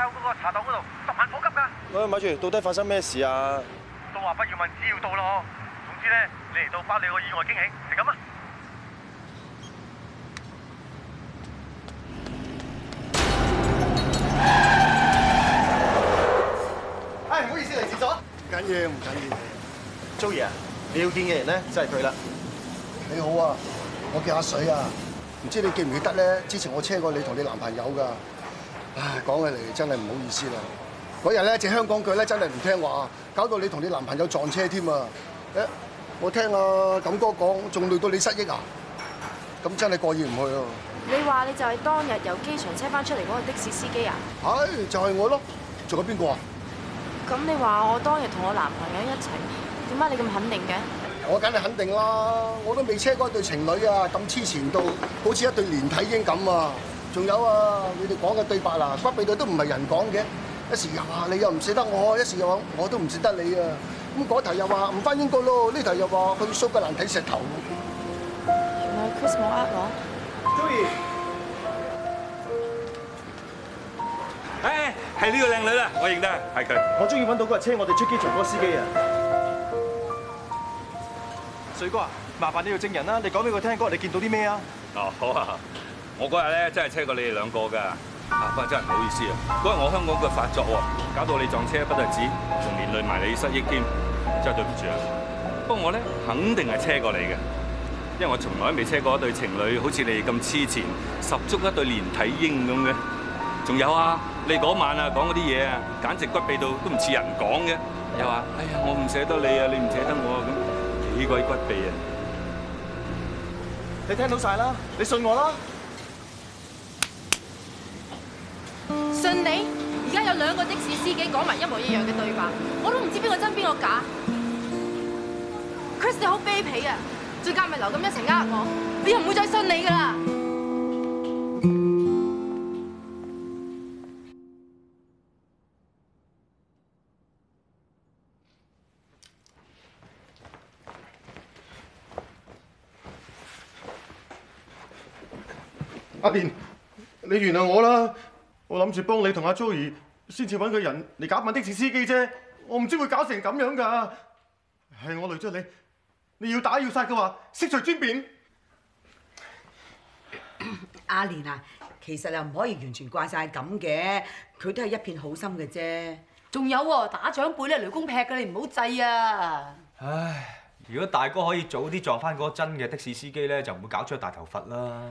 大發街街口嗰個茶檔嗰度，十萬火急㗎。喂，咪住，到底發生咩事啊？都話不要問，只要到咯。總之咧，你嚟到包你個意外驚喜，係咁啊！唉，唔好意思，嚟廁所。唔緊要，唔緊要。租爺啊，你要見嘅人咧就係佢啦。你好啊，我叫阿水啊。唔知你記唔記得咧？之前我車過你同你男朋友㗎。唉，講起嚟真係唔好意思啦。嗰日咧，隻香港腳咧真係唔聽話，搞到你同你男朋友撞車添啊！誒，我聽阿錦哥講，仲累到你失憶啊！咁真係過意唔去啊！你話你就係當日由機場車翻出嚟嗰個的士司機啊？唉，就係我咯。仲有邊個啊？咁你話我當日同我男朋友一齊，點解你咁肯定嘅？我梗係肯定啦，我都未車過一對情侶啊，咁黐纏到好似一對連體嬰咁啊！仲有啊，你哋講嘅對白啊，骨痹到都唔係人講嘅，一時又話你又唔捨得我，一時又話我都唔捨得你啊！咁嗰頭又話唔翻英國咯，呢頭又話去蘇格蘭睇石頭。原來 Chris 冇呃我。Joey，誒，係呢個靚女啦，我認得，係佢。我終於揾到嗰日車我哋出機場嗰個司機啊！水哥啊，麻煩你要證人啦，你講俾佢聽嗰日你見到啲咩啊？哦，好啊，我嗰日咧真係車過你哋兩個㗎，啊，不過真係唔好意思啊，嗰日我香港嘅發作喎，搞到你撞車不得止，仲連累埋你失憶添，真係對唔住啊。不過我咧肯定係車過你嘅，因為我從來都未車過一對情侶好似你咁黐纏，十足一對連體嬰咁嘅。仲有啊，你嗰晚啊講嗰啲嘢啊，簡直骨痹到都唔似人講嘅，又話哎呀我唔捨得你啊，你唔捨得我啊咁。幾鬼骨痹啊！你聽到晒啦，你信我啦。信你？而家有兩個的士司機講埋一模一樣嘅對白，我都唔知邊個真邊個假。Chris 你好卑鄙啊！再加埋劉咁一齊呃我，你又唔會再信你噶啦。阿蓮，你原諒我啦，我諗住幫你同阿 Joey 先至揾個人嚟搞問的士司機啫，我唔知會搞成咁樣㗎，係我累咗你，你要打要殺嘅話，悉隨尊便。阿蓮啊，其實又唔可以完全怪晒咁嘅，佢都係一片好心嘅啫。仲有喎，打長輩咧，雷公劈嘅，你唔好制啊！唉，如果大哥可以早啲撞翻嗰個真嘅的士司機咧，就唔會搞出大頭佛啦。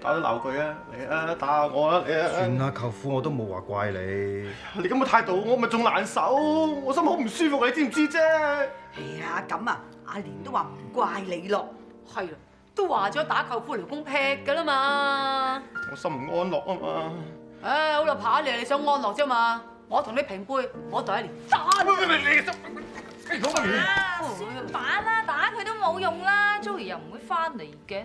打都鬧佢啊！嚟啊，打下我啊！你啊！算啦，舅父我都冇話怪你。你咁嘅態度，我咪仲難受，我心好唔舒服，你知唔知啫？哎呀，咁啊，阿蓮都話唔怪你咯。係啦，都話咗打舅父雷公劈㗎啦嘛。我心唔安樂啊嘛。唉，好啦，爬你你想安樂啫嘛。我同你平輩，我同阿蓮打你。喂喂喂，你你講乜嘢？啊，算版啦，打佢都冇用啦，Joey 又唔會翻嚟嘅。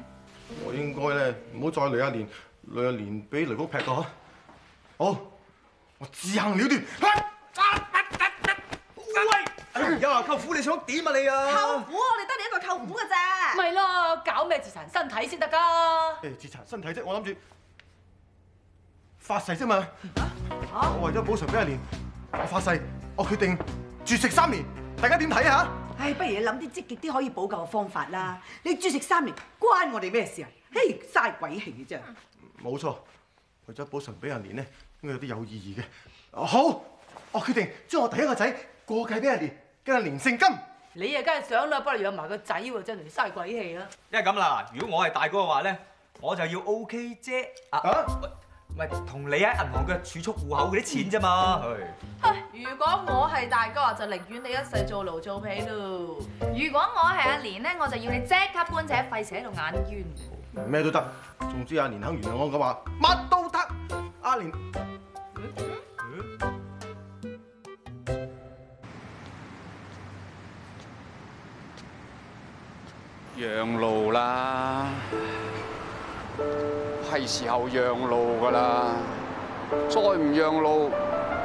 我應該咧唔好再雷阿年，雷阿年俾雷公劈過。好，我自行了斷。喂，哎呀，舅父你想點啊你啊？舅父，我哋得你一個舅父嘅啫。咪咯，搞咩自殘身體先得㗎？誒，自殘身體啫，我諗住發誓啫嘛。我為咗補償俾阿蓮，我發誓，我決定絕食三年。大家點睇啊？唉，不如你諗啲積極啲可以補救嘅方法啦。你絕食三年，關我哋咩事啊？嘿，嘥鬼氣嘅啫。冇錯，為咗補償俾阿年咧，應該有啲有意義嘅。好，我決定將我第一個仔過繼俾阿年，跟阿年姓金。你啊，梗係想啦，不如養埋個仔喎，真係嘥鬼氣啦。因為咁啦，如果我係大哥嘅話咧，我就要 OK 啫。啊，啊？唔係同你喺銀行嘅儲蓄户口嗰啲錢啫嘛。唉，如果我系大哥就宁愿你一世做奴做婢咯。如果我系阿莲咧，我就要你即刻搬只廢蛇喺度眼冤。咩都得，总之阿莲肯原谅我嘅话，乜都得。阿莲，让路啦，系时候让路噶啦，再唔让路。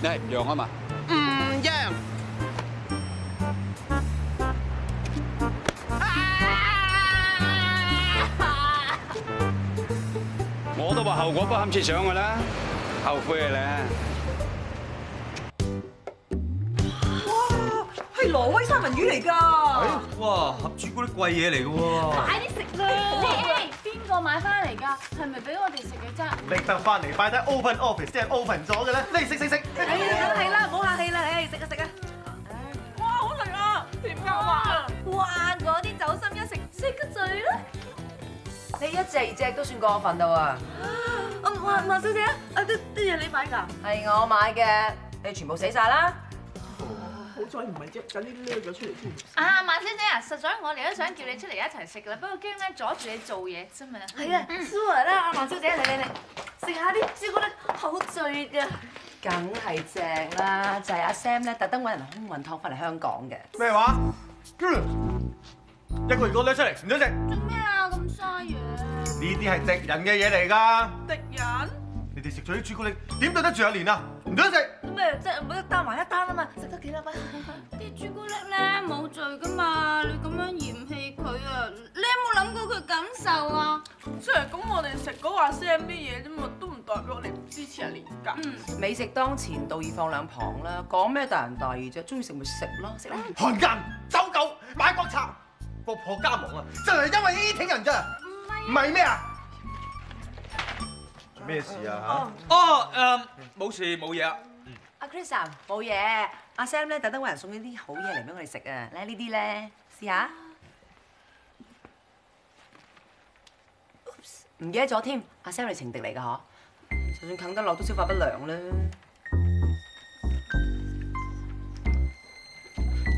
你係唔讓啊嘛？唔讓。我都話後果不堪設想噶啦，後悔啊挪威三文魚嚟㗎。哇，盒朱古力貴嘢嚟㗎喎。快啲食啦！誒，邊個買翻嚟㗎？係咪俾我哋食嘅啫？拎得翻嚟擺低 open office 即係 open 咗嘅咧，你食食食。哎呀，梗係啦，唔好客氣啦，誒，食啊食啊！哇，好食啊！點解啊？哇，嗰啲酒心一食，食個醉啦！你一隻二隻都算過分到啊！啊，華華小姐，啊啲啲嘢你買㗎？係我買嘅，你全部死晒啦！好彩唔係啫，等啲掠咗出嚟先。啊，萬小姐啊，實在我哋都想叫你出嚟一齊食㗎啦，不過驚咧阻住你做嘢啫嘛。係啊，Sue 啦，阿華小姐，嚟嚟嚟，食下啲朱古力，好醉㗎。梗係正啦，就係阿 Sam 咧特登揾人空運託翻嚟香港嘅。咩話？一個月個掠出嚟，唔準食。做咩啊？咁嘥嘢。呢啲係敵人嘅嘢嚟㗎。敵人？你哋食咗啲朱古力，點對得住阿蓮啊？唔準食。咩即係冇得單埋一單啊嘛？食得幾粒啊？啲朱古力咧冇罪噶嘛，你咁樣嫌棄佢啊？你有冇諗過佢感受啊？即係咁，我哋食嗰話 Sam 啲嘢啫嘛，都唔代表我哋唔支持阿蓮㗎。美食當前，道義放兩旁啦。講咩大人大義啫？中意食咪食咯，食啦。韓人走狗買國賊，國破家亡啊！就係因為呢啲挺人咋？唔係咩啊？做咩事啊？哦，誒，冇事冇嘢啊。阿 Chris 啊，冇嘢。阿 Sam 咧特登揾人送咗啲好嘢嚟俾我哋食啊！咧呢啲咧，試下。唔記得咗添，阿 Sam 係情敵嚟㗎嗬，就算啃得落都消化不良啦。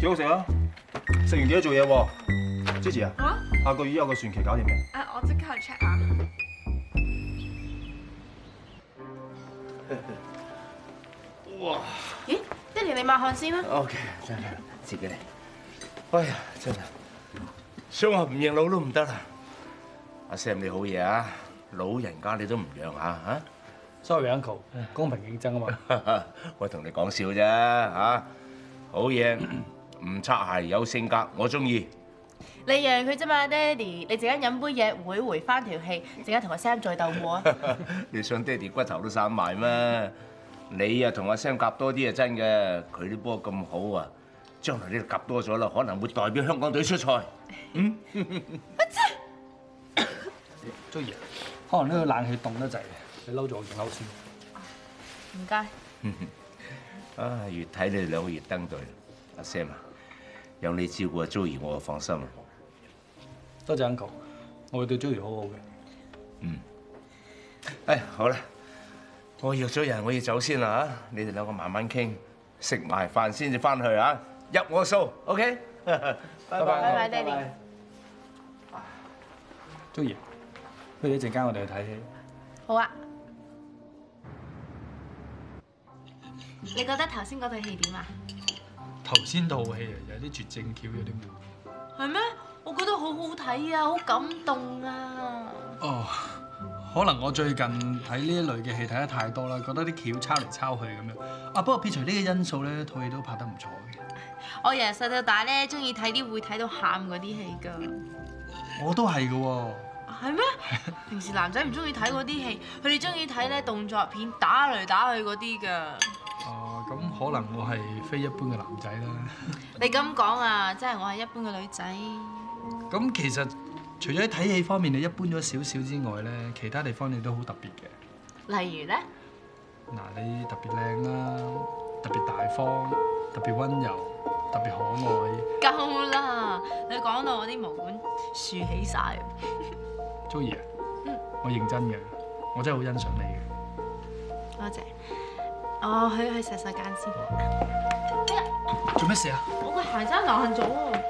幾好食啊！食完記得做嘢喎。支持啊？下個月有個船期搞掂未？啊，我即刻去 check 下。哇！咦，爹哋你抹汗先啦。OK，真係自己嚟。哎呀，真係想話唔認老都唔得啦。阿 Sam 你好嘢啊，老人家你都唔讓下嚇。Sorry，uncle，公平競爭啊嘛。我同你講笑啫嚇，好嘢，唔擦鞋有性格，我中意。你讓佢啫嘛，爹哋。你陣間飲杯嘢會回翻條氣，陣間同阿 Sam 再鬥過啊！你想爹哋骨頭都散埋咩？你啊同阿 Sam 夾多啲係真嘅，佢啲波咁好啊，將來你哋夾多咗啦，可能會代表香港隊出賽。嗯，租爺，可能呢個冷氣凍得滯，你嬲咗我件褸先。唔該。啊，越睇你哋兩個越登對。阿 Sam 啊，有你照顧阿 Joey，我就放心啦。多謝 uncle，我會對 Joey 好好嘅。嗯。誒，好啦，我約咗人，我要走先啦嚇。你哋兩個慢慢傾，食埋飯先至翻去啊。入我數，OK？拜拜。拜拜，爹哋。中意，不如一陣間我哋去睇戲。好啊。你覺得頭先嗰套戲點啊？頭先套戲啊，有啲絕症橋，有啲悶。係咩？我覺得好好睇啊，好感動啊！哦，可能我最近睇呢一類嘅戲睇得太多啦，覺得啲橋抄嚟抄去咁樣。啊，不過撇除呢個因素咧，套戲都拍得唔錯嘅。我由細到大咧，中意睇啲會睇到喊嗰啲戲㗎。我都係㗎喎。係咩？平時男仔唔中意睇嗰啲戲，佢哋中意睇咧動作片，打嚟打去嗰啲㗎。哦，咁可能我係非一般嘅男仔啦。你咁講啊，即係我係一般嘅女仔。咁其實除咗喺睇戲方面你一般咗少少之外咧，其他地方你都好特別嘅。例如咧？嗱，你特別靚啦，特別大方，特別温柔，特別可愛。夠啦！你講到我啲毛管豎起晒。Joey 啊，我認真嘅，我真係好欣賞你嘅。多謝。我去去洗手間先。做咩事啊？我個鞋踭爛咗喎。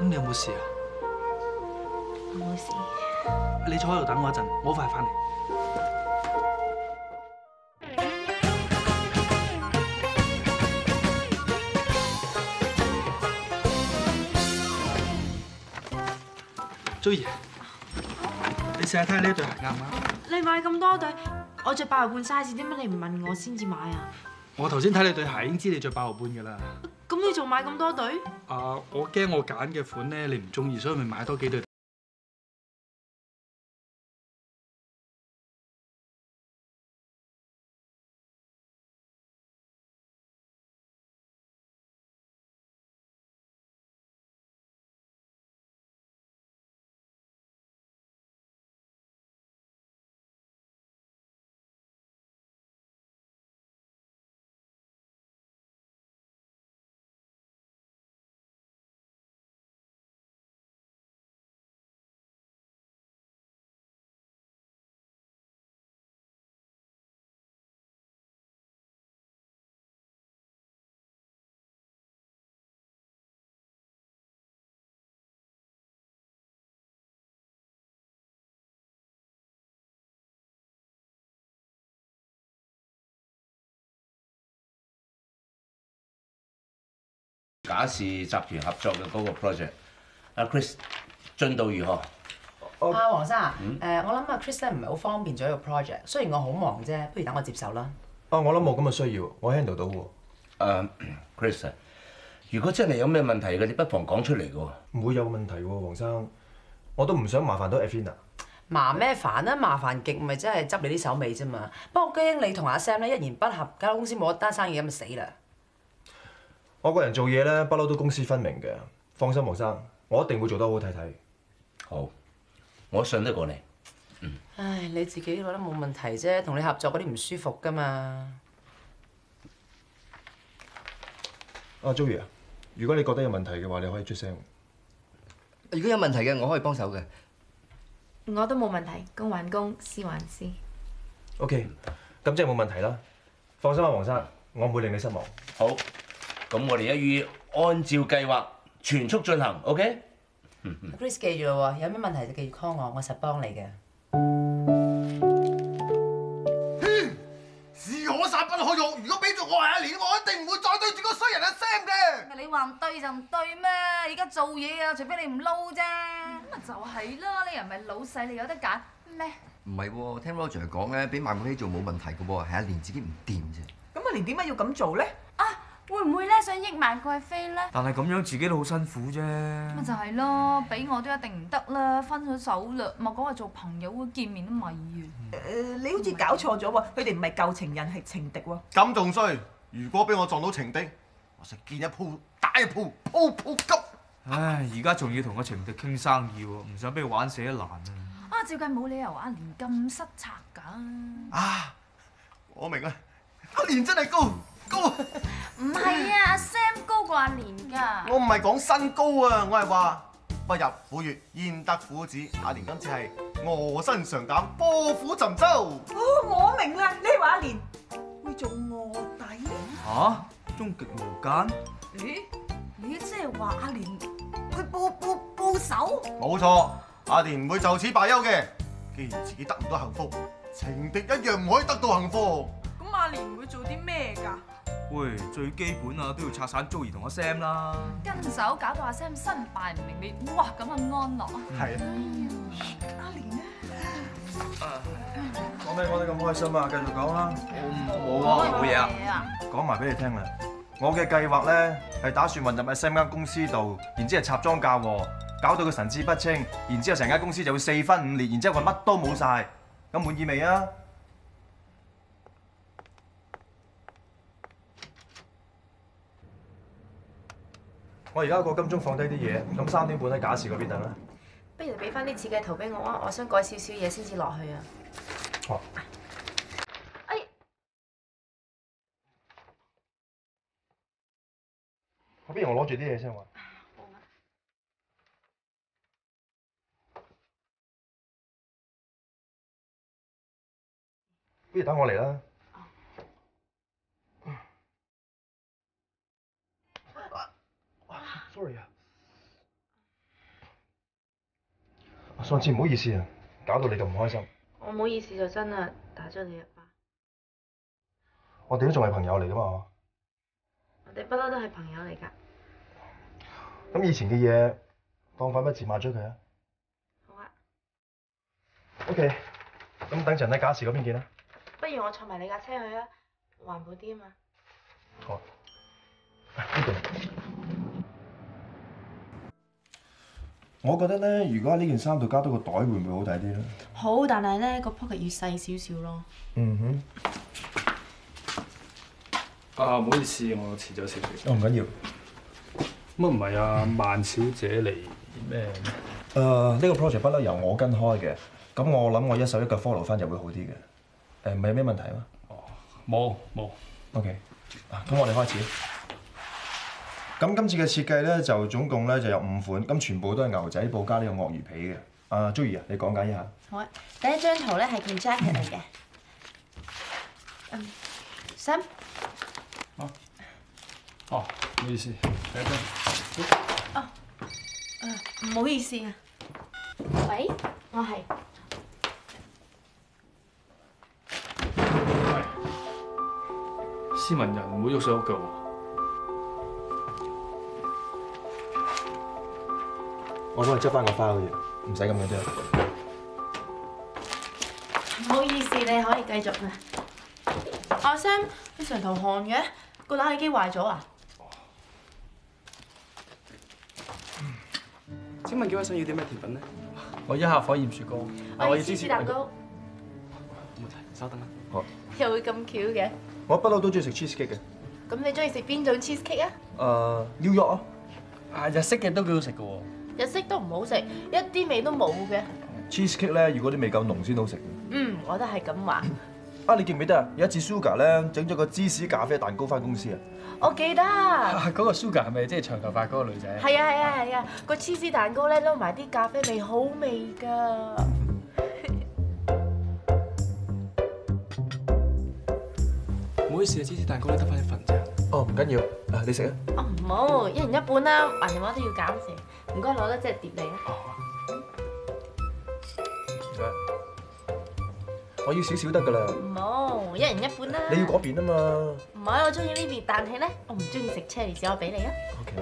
咁你有冇事啊？我冇事。你坐喺度等我一陣，我好快翻嚟。Joey，你試下睇下呢對鞋啱唔啱？你買咁多對，我着八號半 size，點解你唔問我先至買啊？我頭先睇你對鞋已經知你着八號半㗎啦。咁你仲買咁多對？啊，我驚我揀嘅款咧你唔中意，所以咪買多幾對。假視集團合作嘅嗰個 project，阿 Chris 進度如何？阿黃生啊，嗯誒我諗阿 Chris 咧唔係好方便做一個 project，雖然我好忙啫，不如等我接手啦。啊，我諗冇咁嘅需要，我 handle 到喎。誒，Chris 啊，如果真係有咩問題嘅，你不妨講出嚟嘅喎。唔會有問題喎，黃生。我都唔想麻煩到 Evina。麻咩煩啊？麻煩極咪真係執你啲手尾啫嘛。不過驚你同阿 Sam 咧一言不合，間公司冇一單生意咁就死啦。我個人做嘢咧，不嬲都公私分明嘅。放心，黃生，我一定會做得好睇睇。好，我信得過你。嗯唉，你自己覺得冇問題啫，同你合作嗰啲唔舒服噶嘛。阿 Joey 啊，如果你覺得有問題嘅話，你可以出聲。如果有問題嘅，我可以幫手嘅。我都冇問題，公還公，私還私。OK，咁即係冇問題啦。放心啊，黃生，我唔會令你失望。好，咁我哋一於按照計劃全速進行，OK？Chris 記住咯喎，有咩問題就記住 call 我，我實幫你嘅。是可殺不可辱。如果俾咗我係阿蓮，我一定唔會再對住個衰人阿 Sam 嘅。你話唔對就唔對咩？而家做嘢啊，除非你唔撈啫。咁咪就係啦，你又唔係老細，你有得揀咩？唔係喎，聽 Roger 講咧，俾萬滿希做冇問題嘅喎，係阿蓮自己唔掂啫。咁阿蓮點解要咁做咧？會唔會咧想益萬貴妃咧？但係咁樣自己都好辛苦啫。咪就係咯，俾我都一定唔得啦，分咗手啦，莫講話做朋友，見面都咪完。誒，你好似搞錯咗喎，佢哋唔係舊情人，係情敵喎。咁仲衰，如果俾我撞到情敵，我實見一鋪打一鋪，鋪鋪急。唉，而家仲要同個情敵傾生意喎，唔想俾佢玩死一難啊！啊，照計冇理由阿蓮咁失策㗎。啊，我明啦，阿蓮真係高高。唔係啊，阿 Sam 高過阿蓮㗎。我唔係講身高啊，我係話不入虎穴，焉得虎子。阿蓮今次係卧薪嘗膽，破釜沉舟。哦，我明啦，你話阿蓮會做卧底？嚇，終極無間？咦？你即係話阿蓮會報報報仇？冇錯，阿蓮唔會就此罷休嘅。既然自己得唔到幸福，情敵一樣唔可以得到幸福。咁阿蓮會做啲咩㗎？喂，最基本啊都要拆散 Joey 同阿 Sam 啦。跟手搞到阿 Sam 身敗名裂，哇！咁啊安樂啊！係啊。阿蓮咧，講咩講得咁開心啊？繼續講啦。冇啊，冇嘢啊。講埋俾你聽啦。我嘅計劃咧係打算混入阿 Sam 間公司度，然之後插莊嫁禍，搞到佢神志不清，然之後成間公司就會四分五裂，然之後佢乜都冇晒。咁滿意未啊？我而家個金鐘放低啲嘢，咁三點半喺假市嗰邊等啦。不如你俾翻啲設計圖俾我啊，我想改少少嘢先至落去啊。好。不如我攞住啲嘢先喎。不如等我嚟啦。Sorry 啊，上次唔好意思啊，搞到你咁唔開心。我唔好意思就真係打咗你一巴。我哋都仲係朋友嚟噶嘛。我哋不嬲都係朋友嚟㗎。咁以前嘅嘢，當粉筆字抹咗佢啊。好啊。OK，咁等陣喺假士嗰邊見啦。不如我坐埋你架車去啊，環保啲啊嘛。好啊。呢度。我覺得咧，如果喺呢件衫度加多個袋，會唔會好睇啲咧？好，但係咧個 pocket 要細少少咯。嗯哼。啊，唔好意思，我遲咗少少。哦，唔緊要。乜唔係啊？萬小姐嚟咩？誒，呢個 project 不嬲由我跟開嘅，咁我諗我一手一腳 follow 翻就會好啲嘅。誒，唔係有咩問題嗎？冇冇。OK，啊，咁我哋開始。咁今次嘅設計咧，就總共咧就有五款，咁全部都係牛仔布加呢個鱷魚皮嘅。啊，Joey 啊，你講解一下。好啊，第一張圖咧係件 jacket 嚟嘅。嗯，Sam，哦，唔好意思，第一張。誒唔好意思啊。喂，我係。斯文人唔會喐手喐腳喎。我幫你執翻個花好似，唔使咁嘅啫。唔好意思，你可以繼續啊。阿 Sam，你成頭汗嘅，個冷氣機壞咗啊？請問幾位想要啲咩甜品咧？我一下火焰雪糕，我要芝士蛋糕，冇問題，稍等啦。好。又會咁巧嘅？我不嬲都中意食 cheesecake 嘅。咁你中意食邊種 cheesecake 啊？誒，New York 啊。啊，日式嘅都幾好食嘅喎。日式都唔好食，一啲味都冇嘅。cheesecake 咧，如果啲味夠濃先好食。嗯，我都係咁話。啊，你記唔記得啊？有一次 Sugar 咧整咗個芝士咖啡蛋糕翻公司啊。我記得。啊，嗰個 Sugar 係咪即係長頭髮嗰個女仔？係啊係啊係啊，個芝士蛋糕咧撈埋啲咖啡味，好味㗎。唔好意思啊，芝士蛋糕咧得翻一份咋。哦，唔緊要，啊你食啊。哦唔好，一人一半啦，橫掂我都要減肥。唔該攞得隻碟嚟啊。唔該。我要少少得㗎啦。唔好，一人一半啦。你要嗰邊啊嘛。唔係，我中意呢邊，但係咧，我唔中意食車厘子，我俾你啊。OK。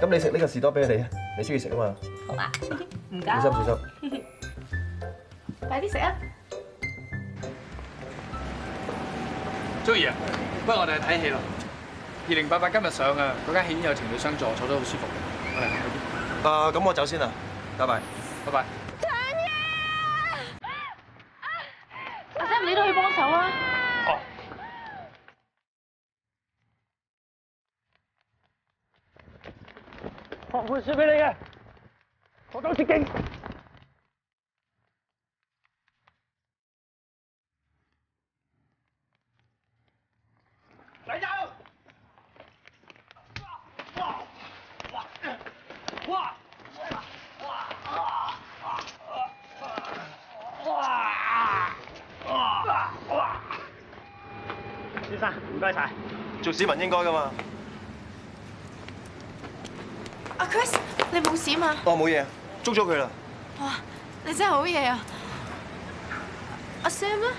咁你食呢個士多啤梨啊？你中意食啊嘛。好啊，唔該。小心小心。快啲食啊！中意啊！不如我哋去睇戲咯。二零八八今日上啊，嗰間戲院有情侶相助，坐得好舒服嘅。我哋行去邊？啊，咁我走先啦，拜拜。拜拜。阿 Sam，你都去幫手啊！學會輸俾你嘅，我夠捷徑。嚟走！哇哇哇哇！先生，唔該晒。做市民應該噶嘛。阿 Chris，你冇事嘛？我，冇嘢，捉咗佢啦。哇，你真係好嘢啊！阿 Sam 咧？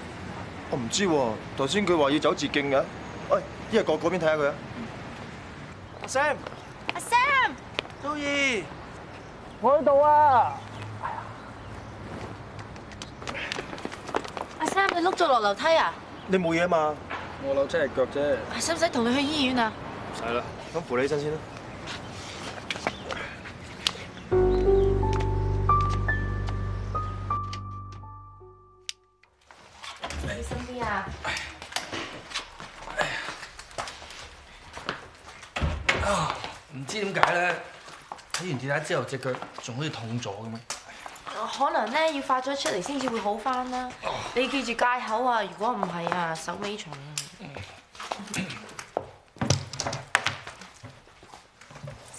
我唔知喎，頭先佢話要走捷徑嘅。喂，一係過嗰邊睇下佢啊。阿 Sam，阿 Sam，周怡，我喺度啊！阿 Sam，你碌咗落樓梯啊？你冇嘢嘛？我扭真係腳啫。使唔使同你去醫院啊？唔使啦。咁扶你起身先啦。小心啲啊！啊，唔知點解咧？睇完跌打之後，隻腳仲好似痛咗咁樣。可能咧要發咗出嚟先至會好翻啦。你記住戒口啊！如果唔係啊，手尾重。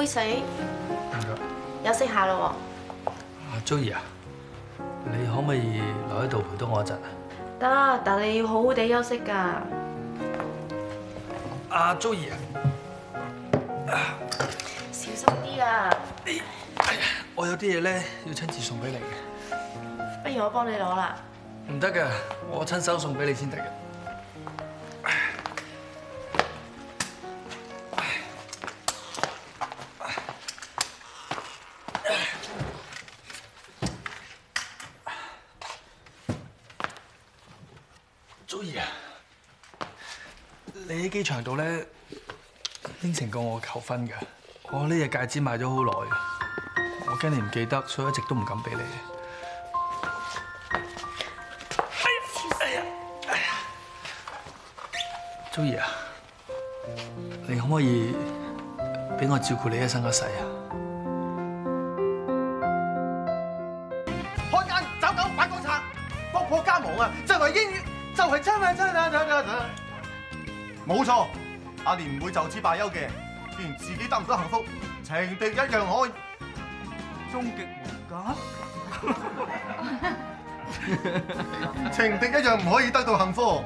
杯水，唔該。休息下咯阿 Joey 啊，你可唔可以留喺度陪多我一陣啊？喎。得，但你要好好地休息㗎。阿 Joey 啊，小心啲啊！我有啲嘢咧要親自送俾你嘅。不如我幫你攞啦。唔得㗎，我親手送俾你先得嘅。機場度咧應承過我求婚㗎，我呢隻戒指買咗好耐，我驚你唔記得，所以一直都唔敢俾你。Joey 啊，你可唔可以俾我照顧你一生一世啊？看眼走狗反國賊，國破家亡啊！就係英語，就係真係真係真係真係。冇錯，阿蓮唔會就此罢休嘅。既然自己得唔到幸福，情敵一樣可以。終極無間，情敵一樣唔可以得到幸福。